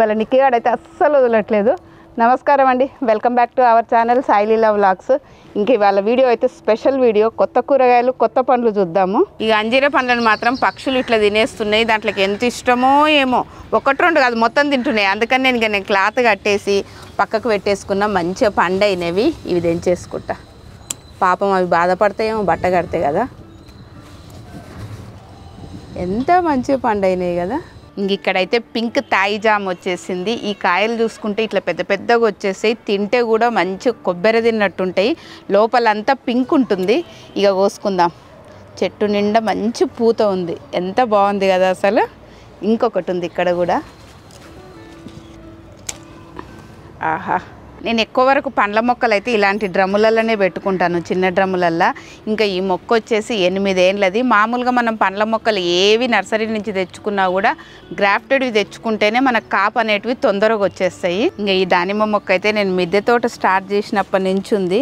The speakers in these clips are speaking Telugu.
ఇవాళ నిక్కిగాడు అయితే అస్సలు వదలట్లేదు. నమస్కారం అండి. Welcome back to our channel Saileela vlogs ఇంక ఇవాళ వీడియో అయితే స్పెషల్ వీడియో. కొత్త కూరగాయలు కొత్త పండ్లు చూద్దాము. ఇక అంజీర పండ్లను మాత్రం పక్షులు ఇట్లా తినేస్తున్నాయి. దాంట్లోకి ఎంత ఇష్టమో ఏమో. ఒకటి రెండు కాదు మొత్తం తింటున్నాయి. అందుకని నేను ఇక నేను క్లాత్ కట్టేసి పక్కకు పెట్టేసుకున్నా మంచిగా పండైనవి ఇవి తెంచేసుకుంటా. పాపం అవి బాధపడతాయేమో బట్ట కడితే కదా. ఎంత మంచిగా పండైనాయి కదా. ఇంక ఇక్కడైతే పింక్ తాయి జామ్ వచ్చేసింది. ఈ కాయలు చూసుకుంటే ఇట్లా పెద్ద పెద్దగా వచ్చేసాయి. తింటే కూడా మంచి కొబ్బరి తిన్నట్టుంటాయి. లోపలంతా పింక్ ఉంటుంది. ఇక కోసుకుందాం. చెట్టు నిండా మంచి పూత ఉంది. ఎంత బాగుంది కదా అసలు. ఇంకొకటి ఉంది ఇక్కడ కూడా. ఆహా. నేను ఎక్కువ వరకు పండ్ల మొక్కలు అయితే ఇలాంటి డ్రమ్ములలోనే పెట్టుకుంటాను చిన్న డ్రమ్ములల్లో. ఇంకా ఈ మొక్క వచ్చేసి ఎనిమిదేళ్ళది మామూలుగా మనం పండ్ల మొక్కలు ఏవి నర్సరీ నుంచి తెచ్చుకున్నా కూడా గ్రాఫ్టెడ్వి తెచ్చుకుంటేనే మనకు కాప్ అనేటివి తొందరగా వచ్చేస్తాయి. ఇంకా ఈ దానిమ్మ మొక్క అయితే నేను మిద్దె తోట స్టార్ట్ చేసినప్పటి నుంచి ఉంది.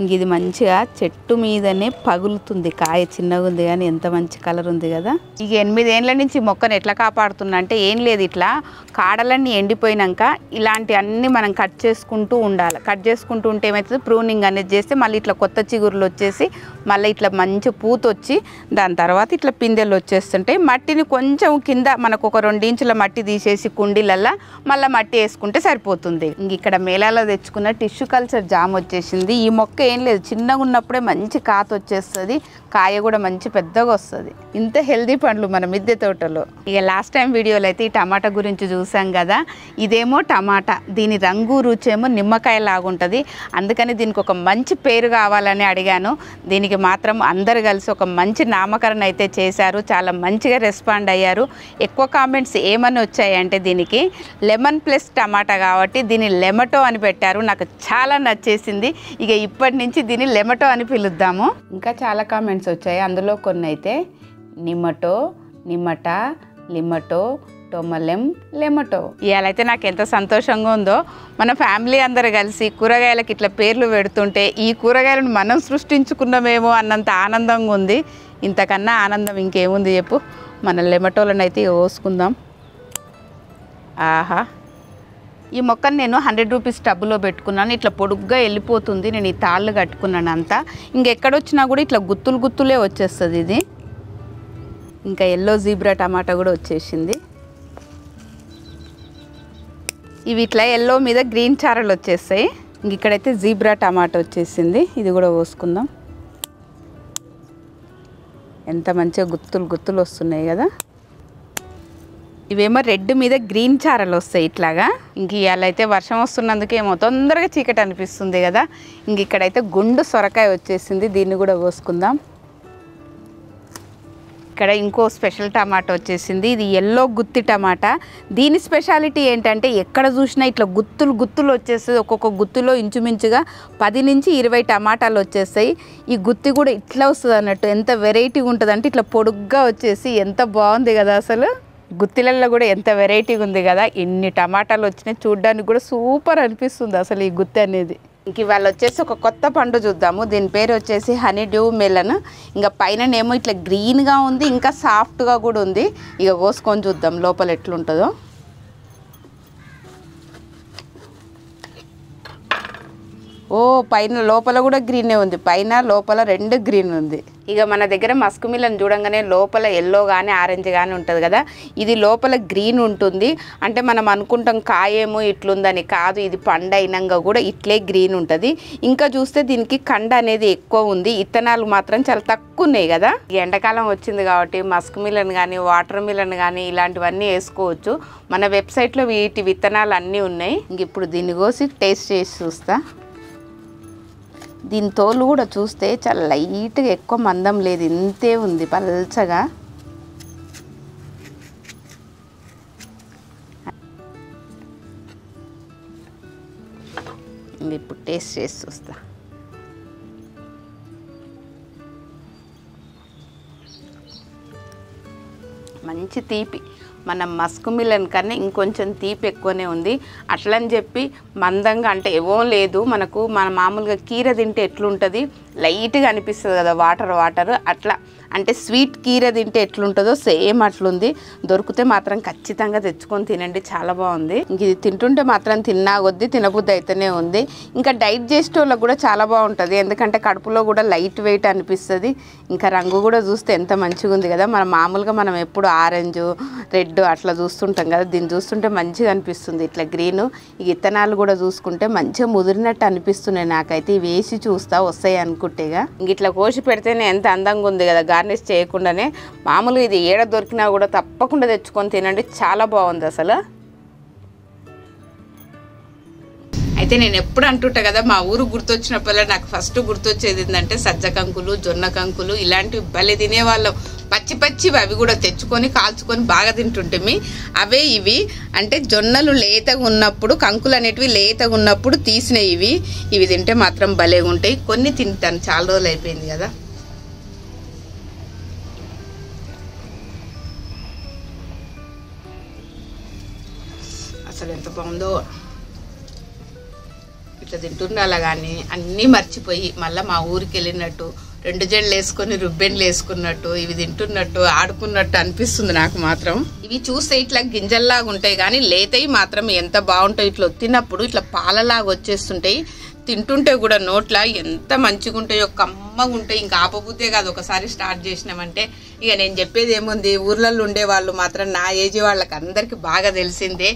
ఇంక ఇది మంచిగా చెట్టు మీదనే పగులుతుంది. కాయ చిన్నగా ఉంది కానీ ఎంత మంచి కలర్ ఉంది కదా. ఇక ఎనిమిదేండ్ల నుంచి మొక్కను ఎట్లా కాపాడుతున్నా అంటే ఏం లేదు ఇట్లా. కాడలన్నీ ఎండిపోయినాక ఇలాంటి అన్ని మనం కట్ చేసుకుంటూ ఉండాలి. కట్ చేసుకుంటూ ఉంటే ఏమవుతుంది ప్రూనింగ్ అనేది చేస్తే మళ్ళీ ఇట్లా కొత్త చిగురులు వచ్చేసి మళ్ళీ ఇట్లా మంచి పూత వచ్చి దాని తర్వాత ఇట్లా పిందెలు వచ్చేస్తుంటాయి. మట్టిని కొంచెం కింద మనకు ఒక రెండు ఇంచుల మట్టి తీసేసి కుండీలల్లో మళ్ళీ మట్టి వేసుకుంటే సరిపోతుంది. ఇంక ఇక్కడ మేళాలో తెచ్చుకున్న టిష్యూ కల్చర్ జామ్ వచ్చేసింది. ఈ మొక్క ఏం లేదు. చిన్నగా ఉన్నప్పుడే మంచి కాత వచ్చేస్తుంది కాయ కూడా మంచి పెద్దగా వస్తుంది. ఇంత హెల్దీ పండ్లు మన మిద్దె తోటలో. ఇక లాస్ట్ టైం వీడియోలో అయితే ఈ టమాటా గురించి చూసాం కదా. ఇదేమో టమాటా దీని రంగు రుచి ఏమో నిమ్మకాయ లాగుంటుంది అందుకని దీనికి ఒక మంచి పేరు కావాలని అడిగాను. దీనికి మాత్రం అందరు కలిసి ఒక మంచి నామకరణ అయితే చేశారు. చాలా మంచిగా రెస్పాండ్ అయ్యారు. ఎక్కువ కామెంట్స్ ఏమని వచ్చాయంటే దీనికి లెమన్ ప్లస్ టమాటా కాబట్టి దీన్ని లెమటో అని పెట్టారు. నాకు చాలా నచ్చేసింది. ఇక ఇప్పటి నుంచి దీన్ని లెమటో అని పిలుద్దాము. ఇంకా చాలా కామెంట్స్ వచ్చాయి. అందులో కొన్ని అయితే నిమ్మటో నిమ్మట లిమటో టొమలెం లెమటో. ఇవాళైతే నాకు ఎంత సంతోషంగా ఉందో. మన ఫ్యామిలీ అందరు కలిసి కూరగాయలకి ఇట్లా పేర్లు పెడుతుంటే ఈ కూరగాయలను మనం సృష్టించుకున్నామేమో అన్నంత ఆనందంగా ఉంది. ఇంతకన్నా ఆనందం ఇంకేముంది చెప్పు. మన లెమటోలను అయితే కోసుకుందాం ఆహా. ఈ మొక్కను నేను హండ్రెడ్ రూపీస్ టబ్బులో పెట్టుకున్నాను. ఇట్లా పొడుగ్గా వెళ్ళిపోతుంది. నేను ఈ తాళ్ళు కట్టుకున్నాను అంతా. ఇంకెక్కడొచ్చినా కూడా ఇట్లా గుత్తులు గుత్తులే వచ్చేస్తుంది ఇది. ఇంకా ఎల్లో జీబ్రా టమాటా కూడా వచ్చేసింది. ఇవి ఇట్లా ఎల్లో మీద గ్రీన్ చారలు వచ్చేస్తాయి. ఇంక ఇక్కడైతే జీబ్రా టమాటా వచ్చేసింది. ఇది కూడా పోసుకుందాం. ఎంత మంచిగా గుత్తులు గుత్తులు వస్తున్నాయి కదా. ఇవేమో రెడ్ మీద గ్రీన్ చారలు వస్తాయి ఇట్లాగా. ఇంక ఇవాళ అయితే వర్షం వస్తున్నందుకు ఏమో తొందరగా చీకటి అనిపిస్తుంది కదా. ఇంక ఇక్కడైతే గుండు సొరకాయ వచ్చేసింది దీన్ని కూడా పోసుకుందాం. ఇక్కడ ఇంకో స్పెషల్ టమాటా వచ్చేసింది ఇది ఎల్లో గుత్తి టమాటా. దీని స్పెషాలిటీ ఏంటంటే ఎక్కడ చూసినా ఇట్లా గుత్తులు గుత్తులు వచ్చేస్తుంది. ఒక్కొక్క గుత్తులో ఇంచుమించుగా పది నుంచి ఇరవై టమాటాలు వచ్చేస్తాయి. ఈ గుత్తి కూడా ఇట్లా వస్తుంది అన్నట్టు ఎంత వెరైటీగా ఉంటుంది అంటే ఇట్లా పొడుగ్గా వచ్చేసి ఎంత బాగుంది కదా అసలు. గుత్తిలలో కూడా ఎంత వెరైటీగా ఉంది కదా ఎన్ని టమాటాలు వచ్చినాయి చూడ్డానికి కూడా సూపర్ అనిపిస్తుంది అసలు ఈ గుత్తి అనేది. ఇంక ఇవాళ వచ్చేసి ఒక కొత్త పండు చూద్దాము. దీని పేరు వచ్చేసి హనీ డ్యూ మెలన్. ఇంకా పైననేమో ఇట్లా గ్రీన్గా ఉంది ఇంకా సాఫ్ట్గా కూడా ఉంది. ఇక కోసుకొని చూద్దాం లోపల ఎట్లుంటుందో. ఓ పైన లోపల కూడా గ్రీనే ఉంది. పైన లోపల రెండు గ్రీన్ ఉంది. ఇక మన దగ్గర మస్క్ మిలన్ చూడంగానే లోపల ఎల్లో కానీ ఆరెంజ్ కానీ ఉంటుంది కదా. ఇది లోపల గ్రీన్ ఉంటుంది. అంటే మనం అనుకుంటాం కాయేమో ఇట్లుందని కాదు ఇది పండు అయినాక కూడా ఇట్లే గ్రీన్ ఉంటుంది. ఇంకా చూస్తే దీనికి కండ అనేది ఎక్కువ ఉంది. ఇత్తనాలు మాత్రం చాలా తక్కువ ఉన్నాయి కదా. ఎండాకాలం వచ్చింది కాబట్టి మస్క్ మిలన్ కానీ వాటర్ మిలన్ కానీ ఇలాంటివన్నీ వేసుకోవచ్చు. మన వెబ్సైట్లో వీటి విత్తనాలు అన్నీ ఉన్నాయి. ఇంక ఇప్పుడు దీన్ని కోసి టేస్ట్ చేసి చూస్తా. దీని తోలు కూడా చూస్తే చాలా లైట్గా ఎక్కువ మందం లేదు ఇంతే ఉంది పల్చగా. ఇప్పుడు టేస్ట్ చేసి చూస్తా. మంచి తీపి. మన మస్క్ మిలన్ కన్నా ఇంకొంచెం తీపి ఎక్కువనే ఉంది. అట్లని చెప్పి మందంగా అంటే ఏవో లేదు. మనకు మన మామూలుగా కీర తింటే ఎట్లుంటుంది? లైట్గా అనిపిస్తుంది కదా వాటర్ వాటర్ అట్లా. అంటే స్వీట్ కీర తింటే ఎట్లుంటుందో సేమ్ అట్లుంది. దొరికితే మాత్రం ఖచ్చితంగా తెచ్చుకొని తినండి చాలా బాగుంది. ఇంక ఇది తింటుంటే మాత్రం తిన్నా కొద్దీ తినబుద్ధి అయితేనే ఉంది. ఇంకా డైట్ చేసే వాళ్ళకి కూడా చాలా బాగుంటుంది. ఎందుకంటే కడుపులో కూడా లైట్ వెయిట్ అనిపిస్తుంది. ఇంకా రంగు కూడా చూస్తే ఎంత మంచిగా ఉంది కదా. మనం మామూలుగా మనం ఎప్పుడు ఆరెంజ్ రెడ్ అట్లా చూస్తుంటాం కదా. దీన్ని చూస్తుంటే మంచిగా అనిపిస్తుంది. ఇట్లా గ్రీన్ ఈ విత్తనాలు కూడా చూసుకుంటే మంచిగా ముదిరినట్టు అనిపిస్తున్నాయి నాకైతే. ఇవి వేసి చూస్తా వస్తాయి అనుకుంటున్నాను కుట్టేగా? ఇట్లా కోసి పెడితేనే ఎంత అందంగా ఉంది కదా గార్నిష్ చేయకుండానే. మామూలుగా ఇది ఏడ దొరికినా కూడా తప్పకుండా తెచ్చుకొని తినండి చాలా బాగుంది అసలు. అయితే నేను ఎప్పుడు అంటుంటా కదా మా ఊరు గుర్తొచ్చినప్పుడల్లా నాకు ఫస్ట్ గుర్తొచ్చేది ఏంటంటే సజ్జ కంకులు జొన్న కంకులు ఇలాంటివి భలే తినేవాళ్ళం. పచ్చి పచ్చివి అవి కూడా తెచ్చుకొని కాల్చుకొని బాగా తింటుంటిమి. అవే ఇవి. అంటే జొన్నలు లేతగా ఉన్నప్పుడు కంకులు అనేటివి లేతగా ఉన్నప్పుడు తీసినవి ఇవి. ఇవి తింటే మాత్రం భలేగా ఉంటాయి. కొన్ని తింటాను చాలా రోజులు అయిపోయింది కదా. అసలు ఎంత బాగుందో. ఇట్లా తింటుండాల కానీ అన్నీ మర్చిపోయి మళ్ళీ మా ఊరికి వెళ్ళినట్టు రెండు జడలు వేసుకొని రుబ్బెండ్లు వేసుకున్నట్టు ఇవి తింటున్నట్టు ఆడుకున్నట్టు అనిపిస్తుంది నాకు మాత్రం. ఇవి చూస్తే ఇట్లా గింజల్లాగా ఉంటాయి కానీ లేతవి మాత్రం ఎంత బాగుంటాయి ఇట్లా తిన్నప్పుడు ఇట్లా పాలలాగా వచ్చేస్తుంటాయి. తింటుంటే కూడా నోట్ల ఎంత మంచిగా ఉంటాయో కమ్మగా ఉంటాయి. ఇంకా ఆపబుద్దే కాదు. ఒకసారి స్టార్ట్ చేసినామంటే ఇక నేను చెప్పేది ఏముంది? ఊర్లలో ఉండే వాళ్ళు మాత్రం నా ఏజ్ వాళ్ళకి అందరికీ బాగా తెలిసిందే.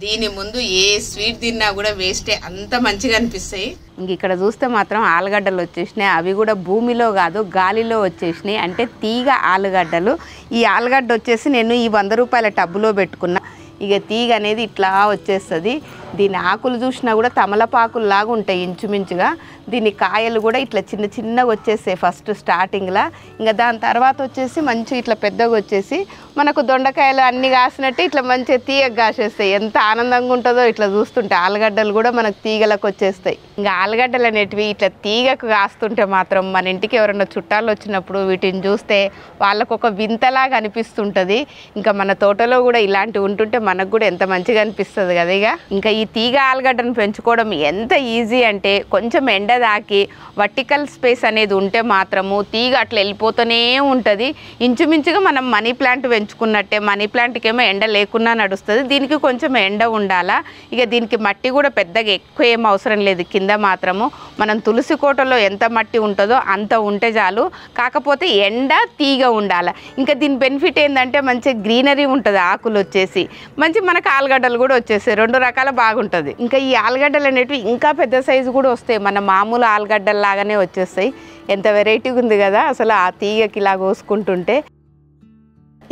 దీని ముందు ఏ స్వీట్ తిన్నా కూడా వేస్టే అంత మంచిగా అనిపిస్తాయి. ఇంక ఇక్కడ చూస్తే మాత్రం ఆలుగడ్డలు వచ్చేసినాయి. అవి కూడా భూమిలో కాదు గాలిలో వచ్చేసినాయి. అంటే తీగ ఆలుగడ్డలు. ఈ ఆలుగడ్డ వచ్చేసి నేను ఈ వంద రూపాయల టబ్బులో పెట్టుకున్నా. ఇక తీగ అనేది ఇట్లా వచ్చేస్తుంది. దీని ఆకులు చూసినా కూడా తమలపాకులు లాగా ఉంటాయి ఇంచుమించుగా. దీని కాయలు కూడా ఇట్లా చిన్న చిన్నగా వచ్చేస్తాయి ఫస్ట్ స్టార్టింగ్లో. ఇంకా దాని తర్వాత వచ్చేసి మంచి ఇట్లా పెద్దగా వచ్చేసి మనకు దొండకాయలు అన్ని కాసినట్టు ఇట్లా మంచిగా తీగ కాసేస్తాయి. ఎంత ఆనందంగా ఉంటుందో ఇట్లా చూస్తుంటే ఆలుగడ్డలు కూడా మనకు తీగలకు వచ్చేస్తాయి. ఇంకా ఆలుగడ్డలు అనేటివి ఇట్లా తీగకు కాస్తుంటే మాత్రం మన ఇంటికి ఎవరైనా చుట్టాలు వచ్చినప్పుడు వీటిని చూస్తే వాళ్ళకు ఒక వింతలాగా అనిపిస్తుంటుంది. ఇంకా మన తోటలో కూడా ఇలాంటివి ఉంటుంటే మనకు కూడా ఎంత మంచిగా అనిపిస్తుంది కదా ఇక. ఇంకా ఈ తీగ ఆలుగడ్డను పెంచుకోవడం ఎంత ఈజీ అంటే కొంచెం ఎండ దాకి వర్టికల్ స్పేస్ అనేది ఉంటే మాత్రము తీగ అట్లా వెళ్ళిపోతూనే ఉంటుంది. ఇంచుమించుగా మనం మనీ ప్లాంట్ పెంచుకున్నట్టే మనీ ప్లాంట్కి ఏమో ఎండ లేకుండా నడుస్తుంది. దీనికి కొంచెం ఎండ ఉండాలా? ఇక దీనికి మట్టి కూడా పెద్దగా ఎక్కువ ఏం అవసరం లేదు. కింద మాత్రము మనం తులసి కోటలో ఎంత మట్టి ఉంటుందో అంత ఉంటే చాలు. కాకపోతే ఎండ తీగ ఉండాలి? ఇంకా దీని బెనిఫిట్ ఏంటంటే మంచి గ్రీనరీ ఉంటుంది ఆకులు వచ్చేసి. మంచి మనకు ఆలుగడ్డలు కూడా వచ్చేసాయి రెండు రకాల బాగుంటుంది. ఇంకా ఈ ఆలుగడ్డలు అనేటివి ఇంకా పెద్ద సైజు కూడా వస్తాయి. మన మామూలు ఆలుగడ్డల్లాగానే వచ్చేస్తాయి. ఎంత వెరైటీగా ఉంది కదా అసలు ఆ తీగకి ఇలా కోసుకుంటుంటే.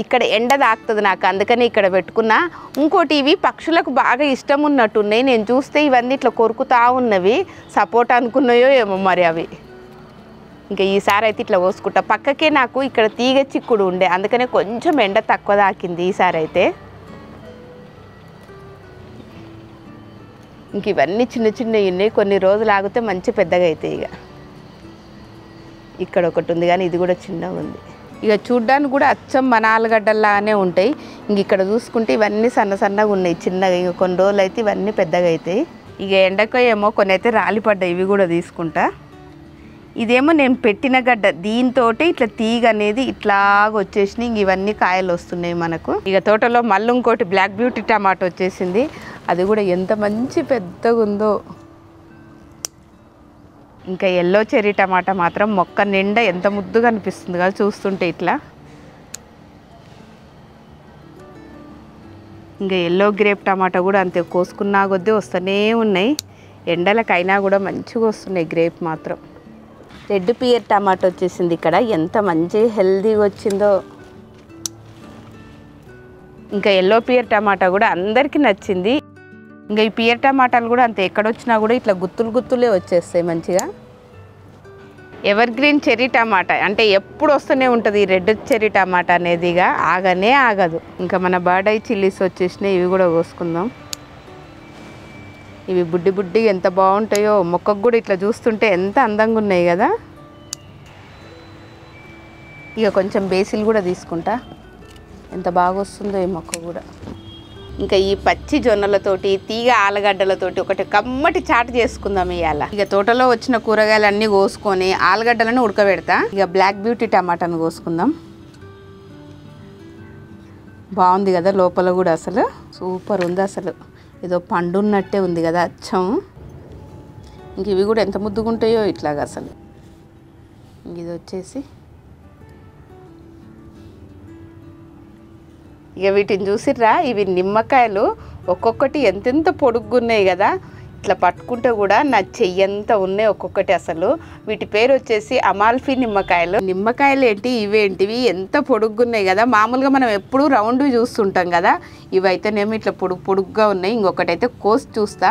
ఇక్కడ ఎండ తాకుతుంది నాకు అందుకని ఇక్కడ పెట్టుకున్నా. ఇంకోటి ఇవి పక్షులకు బాగా ఇష్టం ఉన్నట్టున్నాయి నేను చూస్తే ఇవన్నీ ఇట్లా కొరుకుతా ఉన్నవి. సపోర్ట్ అనుకున్నాయో ఏమో మరి అవి. ఇంకా ఈసారి అయితే ఇట్లా కోసుకుంటా. పక్కకే నాకు ఇక్కడ తీగ చిక్కుడు ఉండే అందుకనే కొంచెం ఎండ తక్కువ తాకింది ఈసారి అయితే. ఇంక ఇవన్నీ చిన్న చిన్నవి ఉన్నాయి. కొన్ని రోజులు ఆగితే మంచి పెద్దగా అవుతాయి ఇక. ఇక్కడ ఒకటి ఉంది కానీ ఇది కూడా చిన్నగా ఉంది. ఇక చూడ్డానికి కూడా అచ్చం మన ఆలుగడ్డల్లానే ఉంటాయి. ఇంక ఇక్కడ చూసుకుంటే ఇవన్నీ సన్న సన్నగా ఉన్నాయి. చిన్నగా ఇంక కొన్ని రోజులు అయితే ఇవన్నీ పెద్దగా అవుతాయి. ఇక ఎండకో ఏమో కొన్ని అయితే రాలిపడ్డాయి. ఇవి కూడా తీసుకుంటా. ఇదేమో నేను పెట్టిన గడ్డ. దీంతో ఇట్లా తీగ అనేది ఇట్లాగ వచ్చేసినాయి. ఇంక ఇవన్నీ కాయలు వస్తున్నాయి మనకు. ఇక తోటలో మళ్ళీ ఇంకోటి బ్లాక్ బ్యూటీ టమాటో వచ్చేసింది. అది కూడా ఎంత మంచి పెద్దగా ఉందో. ఇంకా ఎల్లో చెర్రీ టమాటా మాత్రం మొక్క నిండా ఎంత ముద్దుగా అనిపిస్తుంది కదా చూస్తుంటే ఇట్లా. ఇంకా ఎల్లో గ్రేప్ టమాటా కూడా అంతే కోసుకున్నా కొద్దీ వస్తూనే ఉన్నాయి. ఎండలకైనా కూడా మంచిగా వస్తున్నాయి గ్రేప్ మాత్రం. రెడ్ పియర్ టమాటా వచ్చేసింది ఇక్కడ. ఎంత మంచి హెల్దీగా వచ్చిందో. ఇంకా ఎల్లో పియర్ టమాటా కూడా అందరికీ నచ్చింది. ఇంకా ఈ పియర్ టమాటాలు కూడా అంత ఎక్కడొచ్చినా కూడా ఇట్లా గుత్తులు గుత్తులే వచ్చేస్తాయి మంచిగా. ఎవర్ గ్రీన్ చెర్రీ టమాటా అంటే ఎప్పుడు వస్తూనే ఉంటుంది ఈ రెడ్ చెర్రీ టమాటా అనేదిగా ఆగనే ఆగదు. ఇంకా మన బాడై చిల్లీస్ వచ్చేసినాయి ఇవి కూడా కోసుకుందాం. ఇవి బుడ్డి బుడ్డి ఎంత బాగుంటాయో మొక్కకు కూడా ఇట్లా చూస్తుంటే ఎంత అందంగా ఉన్నాయి కదా. ఇక కొంచెం బేసిల్ కూడా తీసుకుంటా. ఎంత బాగా వస్తుందో ఈ మొక్క కూడా. ఇంకా ఈ పచ్చి జొన్నలతోటి తీగ ఆలుగడ్డలతోటి ఒకటి కమ్మటి చాటు చేసుకుందాం ఇవాళ ఇక తోటలో వచ్చిన కూరగాయలు అన్నీ కోసుకొని ఆలుగడ్డలను ఉడకబెడతా. ఇక బ్లాక్ బ్యూటీ టమాటాను కోసుకుందాం. బాగుంది కదా లోపల కూడా అసలు. సూపర్ ఉంది అసలు. ఏదో పండు ఉన్నట్టే ఉంది కదా అచ్చం ఇంక ఇవి కూడా ఎంత ముద్దుగుంటాయో ఇట్లాగా అసలు. ఇది వచ్చేసి. ఇక వీటిని చూసిర్రా ఇవి నిమ్మకాయలు ఒక్కొక్కటి ఎంతెంత పొడుగ్గున్నాయి కదా. ఇట్లా పట్టుకుంటే కూడా నా చెయ్యి అంతా ఉన్నాయి ఒక్కొక్కటి అసలు. వీటి పేరు వచ్చేసి అమాల్ఫీ నిమ్మకాయలు. నిమ్మకాయలు ఏంటి? ఇవేంటివి? ఎంత పొడుగ్గున్నాయి కదా. మామూలుగా మనం ఎప్పుడూ రౌండ్ చూస్తుంటాం కదా. ఇవైతేనేమో ఇట్లా పొడుగు పొడుగ్గా ఉన్నాయి. ఇంకొకటి అయితే కోసి చూస్తా.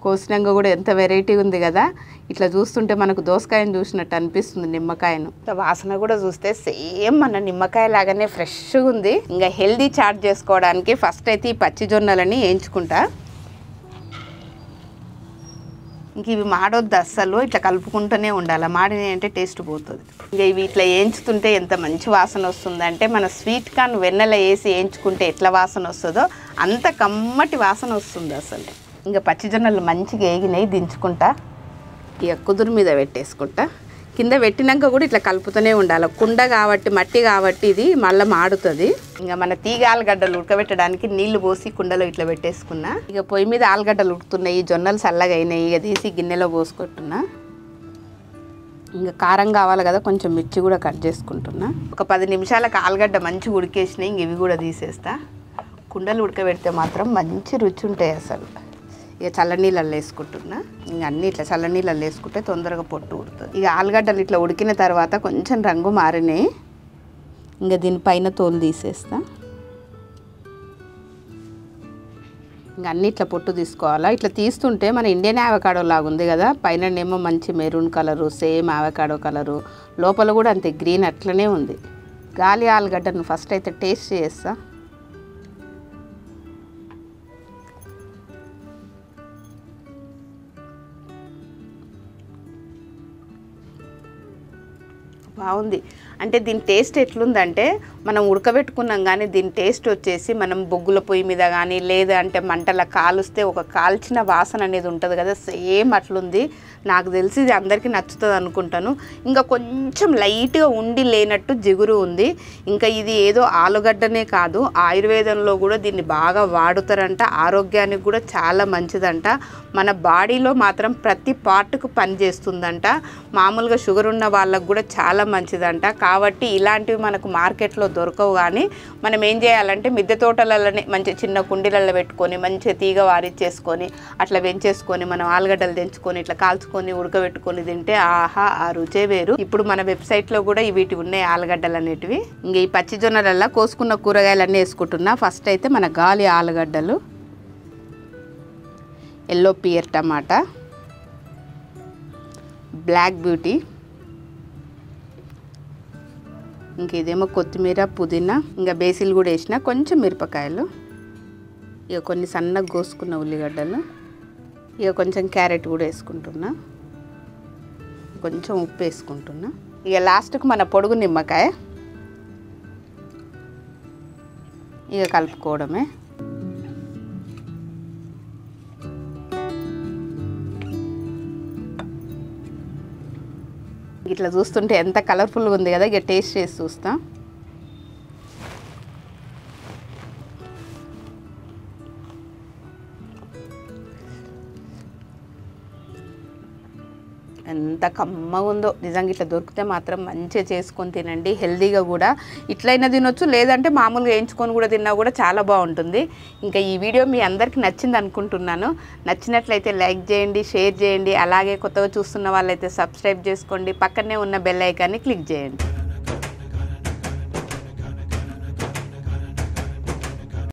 కోసినాక కూడా ఎంత వెరైటీ ఉంది కదా. ఇట్లా చూస్తుంటే మనకు దోసకాయను చూసినట్టు అనిపిస్తుంది నిమ్మకాయను. వాసన కూడా చూస్తే సేమ్ మన నిమ్మకాయ లాగానే ఫ్రెష్గా ఉంది. ఇంకా హెల్దీ చాట్ చేసుకోవడానికి ఫస్ట్ అయితే ఈ పచ్చి జొన్నలని వేయించుకుంటా. ఇంక ఇవి మాడొద్దు అస్సలు ఇట్లా కలుపుకుంటూనే ఉండాలి. మాడిన అంటే టేస్ట్ పోతుంది. ఇంకా ఇవి ఇట్లా వేయించుతుంటే ఎంత మంచి వాసన వస్తుందంటే మన స్వీట్ కార్న్ వెన్నెల వేసి వేయించుకుంటే ఎట్లా వాసన వస్తుందో అంత కమ్మటి వాసన వస్తుంది అసలు. ఇంకా పచ్చిజొన్నలు మంచిగా వేగినాయి దించుకుంటా. ఇక కుదురు మీద పెట్టేసుకుంటా. కింద పెట్టినాక కూడా ఇట్లా కలుపుతూనే ఉండాలి. కుండ కాబట్టి మట్టి కాబట్టి ఇది మళ్ళీ మాడుతుంది. ఇంకా మన తీగ ఆలుగడ్డలు ఉడకబెట్టడానికి నీళ్ళు పోసి కుండలో ఇట్లా పెట్టేసుకున్నా. ఇక పొయ్యి మీద ఆలుగడ్డలు ఉడుకుతున్నాయి. జొన్నలు చల్లగా అయినాయి. ఇక తీసి గిన్నెలో పోసుకుంటున్నా. ఇంకా కారం కావాలి కదా కొంచెం మిర్చి కూడా కట్ చేసుకుంటున్నా. ఒక పది నిమిషాలకు ఆలుగడ్డ మంచిగా ఉడికేసినాయి. ఇంక ఇవి కూడా తీసేస్తా. కుండలు ఉడకబెడితే మాత్రం మంచి రుచి ఉంటాయి అసలు. ఇక చల్లనీళ్ళల్లో వేసుకుంటున్నా. ఇంక అన్ని ఇట్లా చల్లనీళ్ళల్లో వేసుకుంటే తొందరగా పొట్టు ఉడుతుంది ఇక ఆలుగడ్డలు ఇట్లా ఉడికిన తర్వాత కొంచెం రంగు మారినాయి. ఇంకా దీనిపైన తోలు తీసేస్తా. ఇంకా అన్ని ఇట్లా పొట్టు తీసుకోవాలా? ఇట్లా తీస్తుంటే మన ఇండియన్ ఆవకాడో లాగా ఉంది కదా. పైన ఏమో మంచి maroon colour same avocado colour. లోపల కూడా అంతే గ్రీన్ అట్లనే ఉంది. గాలి ఆలుగడ్డను ఫస్ట్ అయితే టేస్ట్ చేస్తా. బాగుంది. అంటే దీని టేస్ట్ ఎట్లుందంటే మనం ఉడకబెట్టుకున్నాం కానీ దీని టేస్ట్ వచ్చేసి మనం బొగ్గుల పొయ్యి మీద కానీ లేదా అంటే మంటల కాలుస్తే ఒక కాల్చిన వాసన అనేది ఉంటుంది కదా సేమ్ అట్లుంది. నాకు తెలిసి ఇది అందరికీ నచ్చుతుంది అనుకుంటాను. ఇంకా కొంచెం లైట్గా ఉండి లేనట్టు జిగురు ఉంది. ఇంకా ఇది ఏదో ఆలుగడ్డనే కాదు ఆయుర్వేదంలో కూడా దీన్ని బాగా వాడుతారంట. ఆరోగ్యానికి కూడా చాలా మంచిదంట. మన బాడీలో మాత్రం ప్రతి పార్ట్కు పనిచేస్తుందంట మామూలుగా షుగర్ ఉన్న వాళ్ళకు కూడా చాలా మంచిదంట. కాబట్టి ఇలాంటివి మనకు మార్కెట్లో దొరకవు కానీ మనం ఏం చేయాలంటే మిద్దె తోటలలోనే మంచి చిన్న కుండీలలో పెట్టుకొని మంచిగా తీగ వారిచ్చేసుకొని అట్లా పెంచేసుకొని మనం ఆలుగడ్డలు తెంచుకొని ఇట్లా కాల్చుకొని ఉడకబెట్టుకొని తింటే ఆహా ఆ రుచే వేరు. ఇప్పుడు మన వెబ్సైట్లో కూడా వీటి ఉన్నాయి ఆలుగడ్డలు అనేటివి. ఇంక ఈ పచ్చి జొన్నలల్లా కోసుకున్న కూరగాయలన్నీ వేసుకుంటున్నా. ఫస్ట్ అయితే మన గాలి ఆలుగడ్డలు ఎల్లో పియర్ టమాటా బ్లాక్ బ్యూటీ ఇంక ఇదేమో కొత్తిమీర పుదీనా ఇంకా బేసిల్ కూడా వేసిన కొంచెం మిరపకాయలు. ఇక కొన్ని సన్నగా కోసుకున్న ఉల్లిగడ్డలు. ఇక కొంచెం క్యారెట్ కూడా వేసుకుంటున్నా. కొంచెం ఉప్పు వేసుకుంటున్నా. ఇక లాస్ట్కు మన పొడుగు నిమ్మకాయ. ఇక కలుపుకోవడమే. ఇట్లా చూస్తుంటే ఎంత కలర్ఫుల్గా ఉంది కదా ఇక టేస్ట్ చేసి చూస్తా. ఎంత కమ్మగా ఉందో నిజంగా ఇట్లా దొరికితే మాత్రం మంచిగా చేసుకొని తినండి. హెల్దీగా కూడా. ఇట్లయినా తినొచ్చు లేదంటే మామూలుగా వేయించుకొని కూడా తిన్నా కూడా చాలా బాగుంటుంది. ఇంకా ఈ వీడియో మీ అందరికీ నచ్చింది అనుకుంటున్నాను. నచ్చినట్లయితే లైక్ చేయండి షేర్ చేయండి. అలాగే కొత్తగా చూస్తున్న వాళ్ళైతే సబ్స్క్రైబ్ చేసుకోండి. పక్కనే ఉన్న బెల్ ఐకాన్ని క్లిక్ చేయండి.